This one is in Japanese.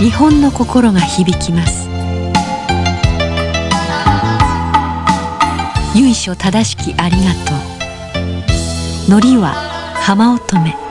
日本の心が響きます。由緒正しきありがとう。のりは浜乙女。